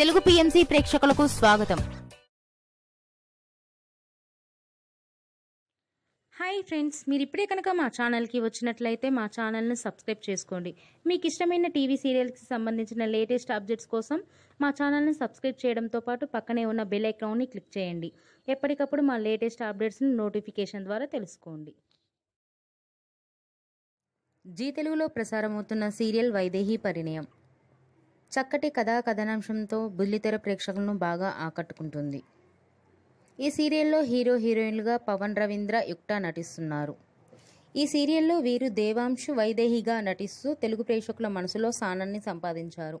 Telugu PMC ప్రేక్షకులకు స్వాగతం. Hi friends మీరు ఇప్పుడే కనుక మా ఛానల్కి వచ్చినట్లయితే మా ఛానల్ని సబ్స్క్రైబ్ చేసుకోండి. మీకు ఇష్టమైన టీవీ సీరియల్స్కి సంబంధించిన లేటెస్ట్ అప్డేట్స్ కోసం మా ఛానల్ని సబ్స్క్రైబ్ చేయడంతో పాటు పక్కనే ఉన్న బెల్ ఐకాన్ని క్లిక్ చేయండి. ఎప్పటికప్పుడు మా లేటెస్ట్ అప్డేట్స్ని నోటిఫికేషన్ ద్వారా తెలుసుకోండి. జీ తెలుగులో ప్రసారమవుతున్న సీరియల్ వైదేహి పరిణయం. చక్కటి కథా కథనాంశంతో బుల్లితెర ప్రేక్షకులను బాగా ఆకట్టుకుంటుంది. ఈ సీరియల్లో హీరో హీరోయిన్లుగా పవన్ రవీంద్ర యుక్త నటిస్తున్నారు. ఈ సీరియల్లో వీరు దేవాంశు వైదేహిగా నటిస్తూ తెలుగు ప్రేక్షకుల మనసులో స్థానాన్ని సంపాదించారు.